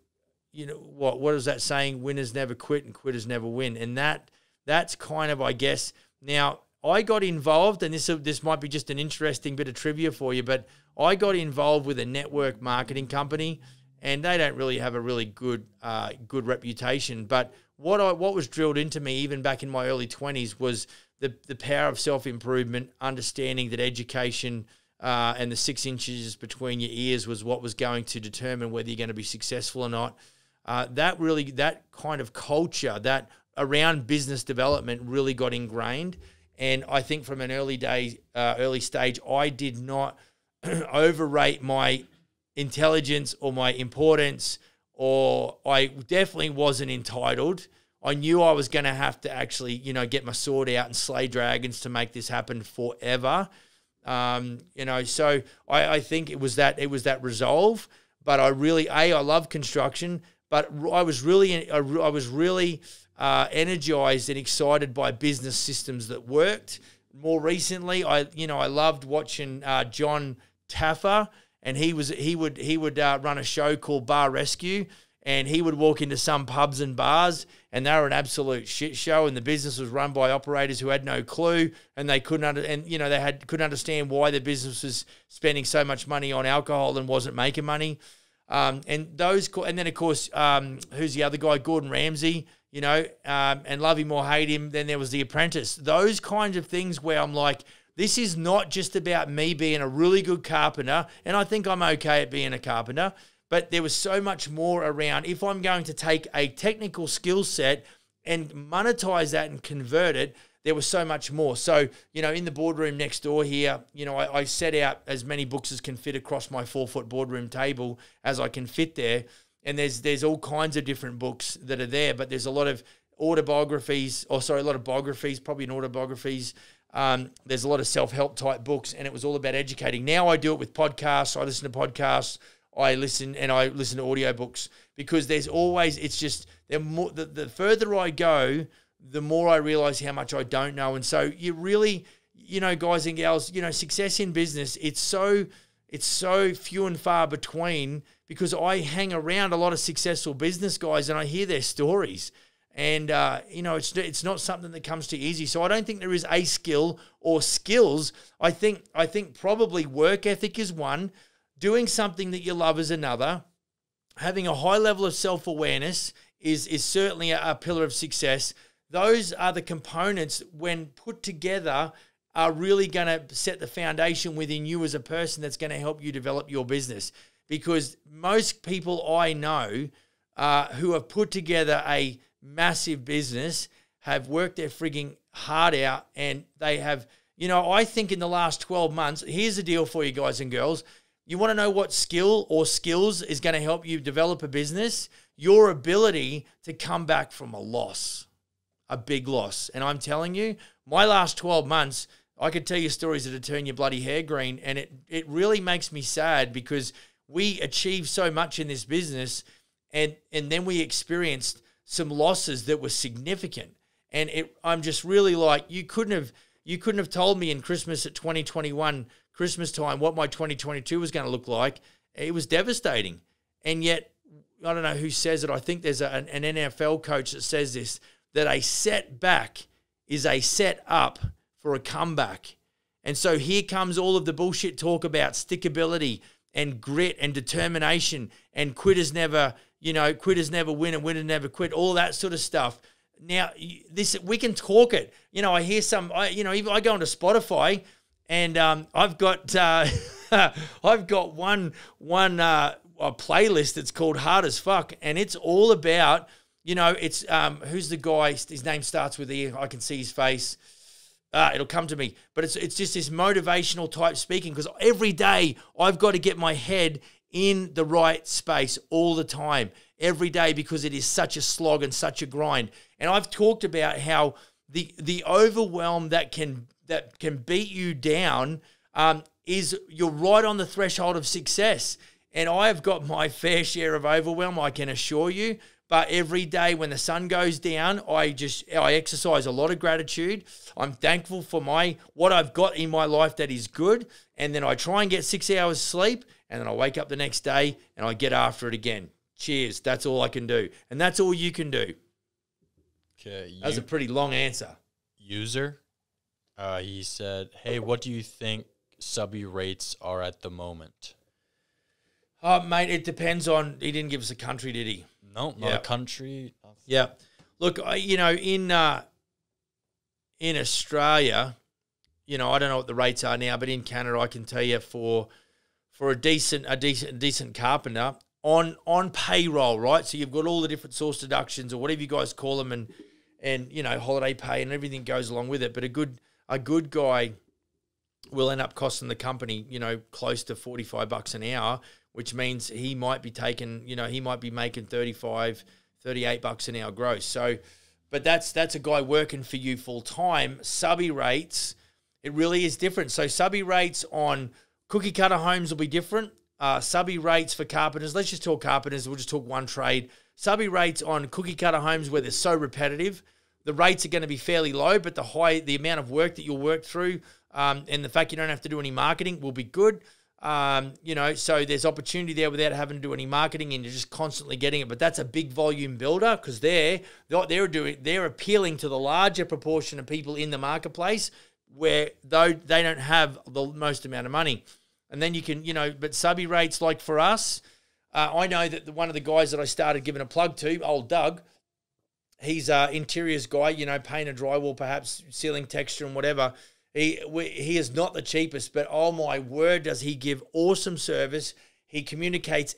you know what what is that saying? Winners never quit and quitters never win. And that that's kind of I guess now I got involved, and this this might be just an interesting bit of trivia for you, but I got involved with a network marketing company, and they don't really have a really good uh, good reputation. But what I what was drilled into me even back in my early twenties was the the power of self improvement, understanding that education. Uh, and the six inches between your ears was what was going to determine whether you're going to be successful or not. Uh, that really, that kind of culture, that around business development, really got ingrained. And I think from an early day, uh, early stage, I did not [CLEARS THROAT] overrate my intelligence or my importance, or I definitely wasn't entitled. I knew I was going to have to actually, you know, get my sword out and slay dragons to make this happen forever. Um, you know, so I, I think it was that it was that resolve. But I really, a, I love construction, but I was really, I was really uh, energized and excited by business systems that worked. More recently, I, you know, I loved watching uh, Jon Taffer, and he was he would he would uh, run a show called Bar Rescue, and he would walk into some pubs and bars, and they were an absolute shit show, and the business was run by operators who had no clue, and they couldn't under, and you know they had couldn't understand why the business was spending so much money on alcohol and wasn't making money. Um, and those, and then of course, um, who's the other guy? Gordon Ramsay, you know, um, and love him or hate him. Then there was The Apprentice. Those kinds of things where I'm like, this is not just about me being a really good carpenter, and I think I'm okay at being a carpenter, but there was so much more around if I'm going to take a technical skill set and monetize that and convert it, there was so much more. So, you know, in the boardroom next door here, you know, I, I set out as many books as can fit across my four foot boardroom table as I can fit there. And there's there's all kinds of different books that are there, but there's a lot of autobiographies, or sorry, a lot of biographies, probably in autobiographies, um, there's a lot of self help type books, and it was all about educating. Now I do it with podcasts. I listen to podcasts. I listen and I listen to audiobooks because there's always it's just more, the, the further I go, the more I realize how much I don't know, and so you really, you know, guys and gals, you know, success in business it's so it's so few and far between because I hang around a lot of successful business guys and I hear their stories and uh, you know it's it's not something that comes too easy. So I don't think there is a skill or skills. I think I think probably work ethic is one, doing something that you love is another, having a high level of self awareness is is certainly a, a pillar of success. Those are the components when put together are really going to set the foundation within you as a person that's going to help you develop your business. Because most people I know uh, who have put together a massive business have worked their frigging heart out and they have, you know, I think in the last 12 months, here's the deal for you guys and girls. You want to know what skill or skills is going to help you develop a business? Your ability to come back from a loss, a big loss. And I'm telling you, my last 12 months, I could tell you stories that'd turn your bloody hair green. And it, it really makes me sad because we achieved so much in this business and, and then we experienced some losses that were significant. And it, I'm just really like, you couldn't have you couldn't have told me in Christmas at 2021 Christmas time what my 2022 was going to look like. It was devastating. And yet, I don't know who says it. I think there's a, an NFL coach that says this that a setback is a set up for a comeback. And so here comes all of the bullshit talk about stickability and grit and determination and quitters never you know, quitters never win and winners never quit, all that sort of stuff. now this we can talk it. You know, I hear some. I you know, even I go onto Spotify, and um, I've got uh, [LAUGHS] I've got one one uh, a playlist that's called Hard as Fuck, and it's all about you know, it's um, who's the guy? His name starts with E. I can see his face. Uh, it'll come to me, but it's it's just this motivational type speaking because every day I've got to get my head in the right space all the time, every day because it is such a slog and such a grind. And I've talked about how the the overwhelm that can that can beat you down um, is you're right on the threshold of success. And I have got my [LAUGHS] fair share of overwhelm, I can assure you. But every day when the sun goes down, I just I exercise a lot of gratitude. I'm thankful for my what I've got in my life that is good, and then I try and get six hours sleep, and then I wake up the next day and I get after it again. Cheers. That's all I can do, and that's all you can do. Okay. That's a pretty long answer. user. Uh, he said, "Hey, what do you think subby rates are at the moment?" Oh, mate, it depends on. He didn't give us a country, did he? No, not Yeah. a country. Yeah. Look, I, you know, in uh, in Australia, you know, I don't know what the rates are now, but in Canada, I can tell you for for a decent a decent decent carpenter on on payroll, right? So you've got all the different source deductions or whatever you guys call them, and and you know holiday pay and everything goes along with it. But a good a good guy will end up costing the company, you know, close to 45 bucks an hour, which means he might be taking, you know, he might be making 35, 38 bucks an hour gross. So, but that's that's a guy working for you full time. Subby rates, it really is different. So subby rates on cookie cutter homes will be different. Uh, subby rates for carpenters, let's just talk carpenters, we'll just talk one trade. Subby rates on cookie cutter homes where they're so repetitive, the rates are going to be fairly low, but the high, the amount of work that you'll work through, um, and the fact you don't have to do any marketing will be good. Um, you know, so there's opportunity there without having to do any marketing, and you're just constantly getting it. But that's a big volume builder because they're they're doing they're appealing to the larger proportion of people in the marketplace where though they don't have the most amount of money. And then you can, you know, but subby rates like for us, uh, I know that the, one of the guys that I started giving a plug to, old Doug, he's a interiors guy, you know, paint a drywall, perhaps ceiling texture and whatever. He he is not the cheapest, but oh my word, does he give awesome service? He communicates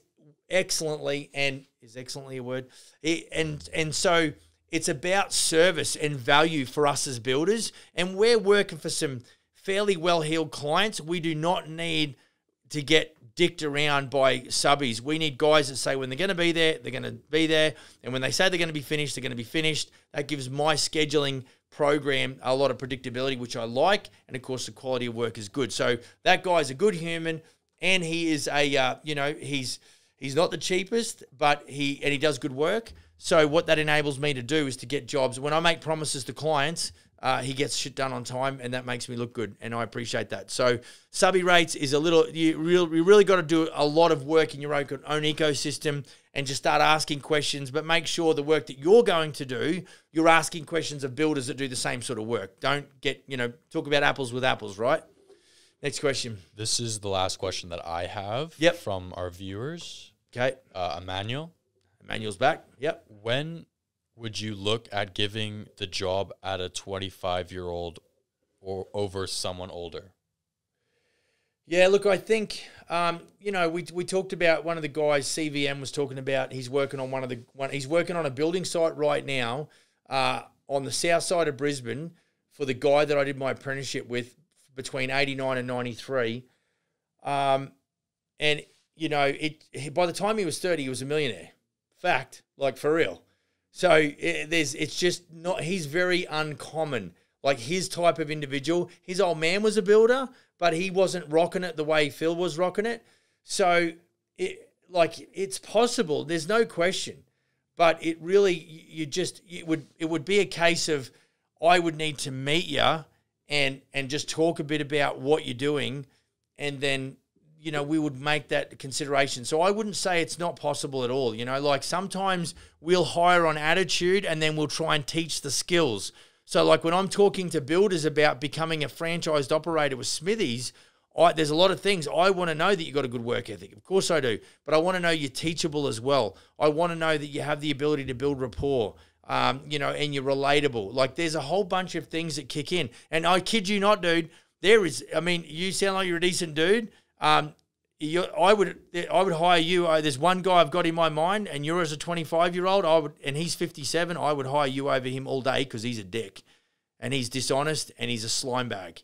excellently, and is excellently a word? He, and and so it's about service and value for us as builders, and we're working for some fairly well-heeled clients. We do not need to get dicked around by subbies. We need guys that say when they're going to be there, they're going to be there. And when they say they're going to be finished, they're going to be finished. That gives my scheduling program a lot of predictability, which I like. And of course, the quality of work is good. So that guy's a good human, and he is a uh, you know he's he's not the cheapest, but he and he does good work. So what that enables me to do is to get jobs. When I make promises to clients, uh, he gets shit done on time, and that makes me look good, and I appreciate that. So subby rates is a little you real you really got to do a lot of work in your own own ecosystem and just start asking questions. But make sure the work that you're going to do, you're asking questions of builders that do the same sort of work. Don't get you know talk about apples with apples, right? Next question. This is the last question that I have Yep. from our viewers. Okay, Uh, Emmanuel, Emmanuel's back. Yep. when would you look at giving the job at a 25 year old or over someone older? Yeah, look, I think um, you know we, we talked about one of the guys CVM was talking about. He's working on one of the one. He's working on a building site right now uh, on the south side of Brisbane for the guy that I did my apprenticeship with between eighty nine and ninety three. Um, and you know it. By the time he was thirty, he was a millionaire. Fact, like for real. So it, there's, it's just not. He's very uncommon. Like his type of individual. His old man was a builder, but he wasn't rocking it the way Phil was rocking it. So it, like, it's possible. There's no question. But it really, you just, it would, it would be a case of, I would need to meet you and and just talk a bit about what you're doing, and then you know, we would make that consideration. So I wouldn't say it's not possible at all. You know, like sometimes we'll hire on attitude and then we'll try and teach the skills. So, like when I'm talking to builders about becoming a franchised operator with Smithies, I, there's a lot of things. I want to know that you've got a good work ethic. Of course I do. But I want to know you're teachable as well. I want to know that you have the ability to build rapport. um, you know, and you're relatable. Like there's a whole bunch of things that kick in. And I kid you not, dude. There is. I mean, you sound like you're a decent dude. Um, I would I would hire you. Uh, there's one guy I've got in my mind, and you're as a 25 year old. I would, and he's 57. I would hire you over him all day because he's a dick, and he's dishonest, and he's a slime bag.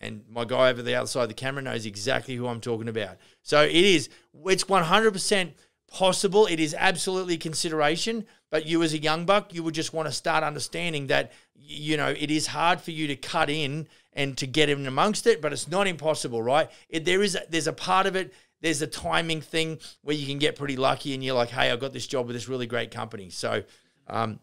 And my guy over the other side of the camera knows exactly who I'm talking about. So it is. It's 100 percent possible. It is absolutely consideration. But you, as a young buck, you would just want to start understanding that you know it is hard for you to cut in and to get in amongst it, but it's not impossible, right? It, there is a, there's a part of it. There's a timing thing where you can get pretty lucky, and you're like, hey, I got this job with this really great company. So, um,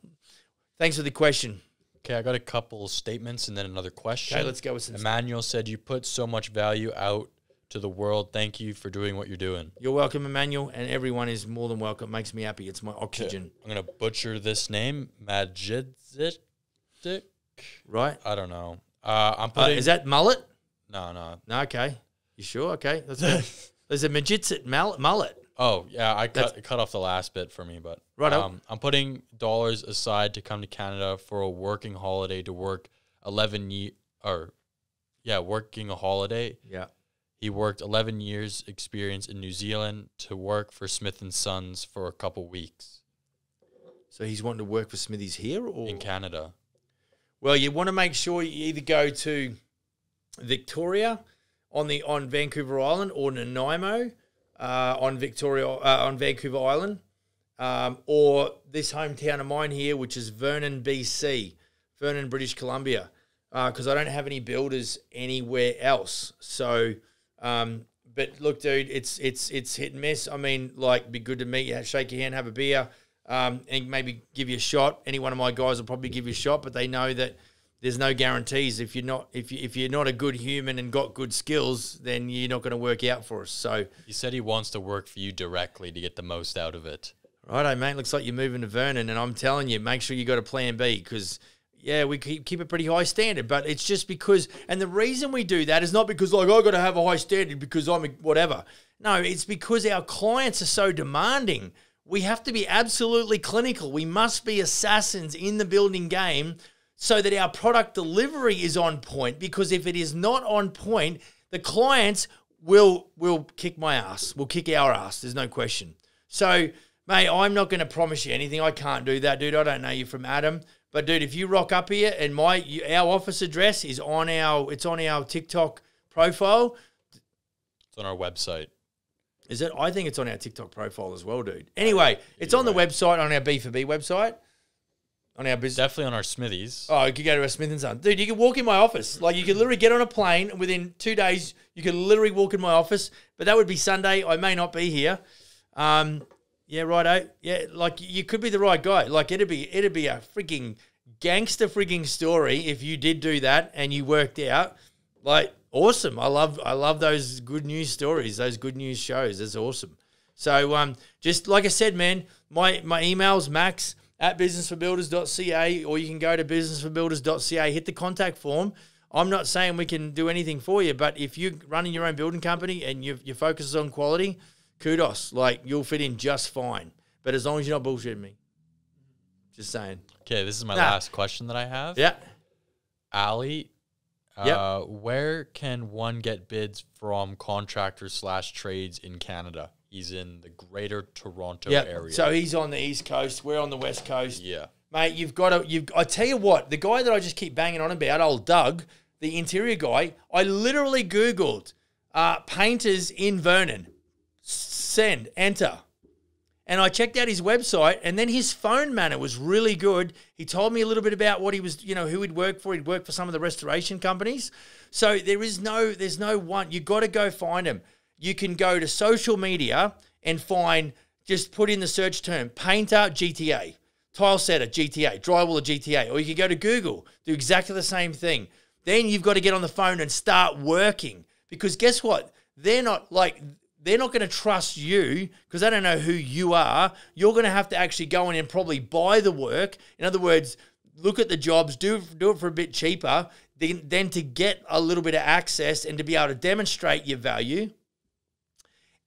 thanks for the question. Okay, I got a couple statements and then another question. Okay, let's go with some. Emmanuel said, "You put so much value out to the world. Thank you for doing what you're doing." You're welcome, Emmanuel, and everyone is more than welcome. Makes me happy. It's my oxygen. I'm gonna butcher this name, Majidzik. Right? I don't know. Uh, I'm Uh, putting. is that mullet? no, no. No, okay. You sure? Okay. Let's go. [LAUGHS] There's a Majitsit mullet. Oh yeah, I That's- cut cut off the last bit for me, but right. um, I'm putting dollars aside to come to Canada for a working holiday to work eleven ye or yeah, working a holiday. Yeah. He worked eleven years experience in New Zealand to work for Smith and Sons for a couple weeks So he's wanting to work for Smithies here, or in Canada. Well, you want to make sure you either go to Victoria on the on Vancouver Island or Nanaimo uh, on Victoria uh, on Vancouver Island, um, or this hometown of mine here, which is Vernon, BC, Vernon, British Columbia, because I don't have any builders anywhere else. So, um, but look, dude, it's it's it's hit and miss. I mean, like, be good to meet you, shake your hand, have a beer um, and maybe give you a shot. Any one of my guys will probably give you a shot, but they know that there's no guarantees. If you're not if you, if you're not a good human and got good skills, then you're not going to work out for us. So, He said he wants to work for you directly to get the most out of it. righto, mate. Looks like you're moving to Vernon, and I'm telling you, make sure you got a plan B because. Yeah, we keep, keep a pretty high standard, but it's just because, and the reason we do that is not because like I got to have a high standard because I'm whatever. No, it's because our clients are so demanding. We have to be absolutely clinical. We must be assassins in the building game so that our product delivery is on point. Because if it is not on point, the clients will will kick my ass. Will kick our ass. There's no question. So, mate, I'm not going to promise you anything. I can't do that, dude. I don't know you from Adam. But dude, if you rock up here and my our office address is on our it's on our TikTok profile, It's on our website. is it? I think it's on our TikTok profile as well, dude. Anyway, it's on the website on our B4B website on our business. Definitely on our Smithies. Oh, you could go to a Smith and Son, dude. You could walk in my office. Like you could literally get on a plane and within two days. You could literally walk in my office. But that would be Sunday. I may not be here. Um, yeah, righto. Yeah, like you could be the right guy. Like it'd be it'd be a freaking gangster freaking story if you did do that and you worked out. Like awesome. I love I love those good news stories. Those good news shows. That's awesome. So um, just like I said, man, my my email's max at businessforbuilders.ca or you can go to businessforbuilders.ca, hit the contact form. I'm not saying we can do anything for you, but if you're running your own building company and you your focus is on quality, kudos. Like you'll fit in just fine. But as long as you're not bullshitting me. Just saying. Okay, this is my Nah. last question that I have. Yeah. Ali, Yep. uh, where can one get bids from contractors slash trades in Canada? He's in the Greater Toronto Yeah. area. So he's on the east coast. We're on the west coast. yeah, Mate, you've got to. You've. I tell you what, the guy that I just keep banging on about, old Doug, the interior guy. I literally googled uh, painters in Vernon. Send enter, and I checked out his website, and then his phone manner was really good. He told me a little bit about what he was, you know, who he'd worked for. He'd worked for some of the restoration companies. So there is no, there's no one. You got to go find him. You can go to social media and find. Just put in the search term painter GTA tile setter GTA, drywall GTA, or you can go to Google, do exactly the same thing. Then you've got to get on the phone and start working because guess what? They're not like they're not going to trust you because they don't know who you are. You're going to have to actually go in and probably buy the work. In other words, look at the jobs, do do it for a bit cheaper, then then to get a little bit of access and to be able to demonstrate your value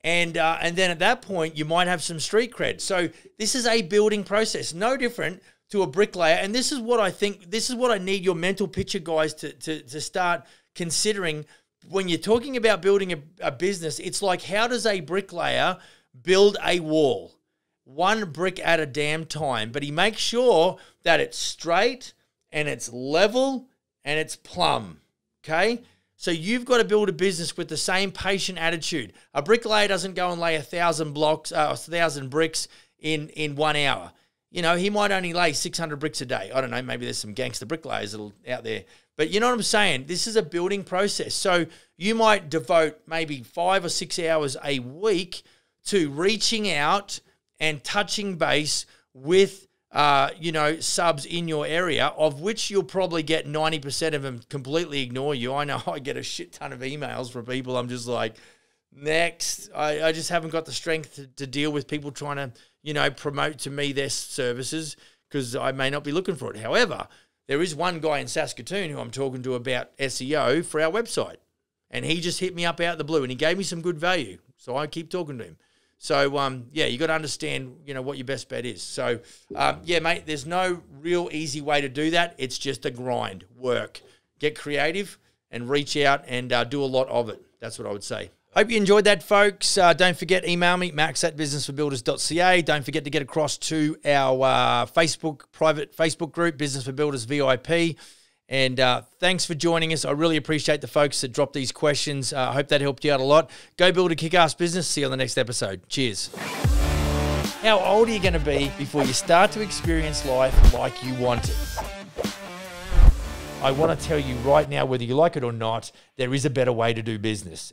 and uh, and then at that point you might have some street cred. So this is a building process, no different to a bricklayer. And this is what I think. This is what I need your mental picture guys to to, to start considering when you're talking about building a, a business. It's like how does a bricklayer build a wall? One brick at a damn time, but he makes sure that it's straight and it's level and it's plumb. Okay. So you've got to build a business with the same patient attitude. A bricklayer doesn't go and lay a thousand blocks, uh, a thousand bricks in in one hour. You know, he might only lay 600 bricks a day. I don't know. Maybe there's some gangster bricklayers out there. But you know what I'm saying? This is a building process. So you might devote maybe five or six hours a week to reaching out and touching base with uh, you know, subs in your area, of which you'll probably get 90% of them completely ignore you. I know [LAUGHS] I get a shit ton of emails from people. I'm just like, next. I, I just haven't got the strength to, to deal with people trying to, you know, promote to me their services because I may not be looking for it. However, there is one guy in Saskatoon who I'm talking to about SEO for our website. And he just hit me up out of the blue and he gave me some good value. So I keep talking to him. So um, yeah, you got to understand, you know, what your best bet is. So um, yeah, mate, there's no real easy way to do that. It's just a grind, work, get creative, and reach out and uh, do a lot of it. That's what I would say. Hope you enjoyed that, folks. Uh, don't forget, email me, max at businessforbuilders.ca. Don't forget to get across to our uh, Facebook, private Facebook group, Business for Builders VIP. And uh, thanks for joining us. I really appreciate the folks that dropped these questions. Uh, I hope that helped you out a lot. Go build a kick ass business. See you on the next episode. Cheers. How old are you going to be before you start to experience life like you want it? I want to tell you right now, whether you like it or not, there is a better way to do business.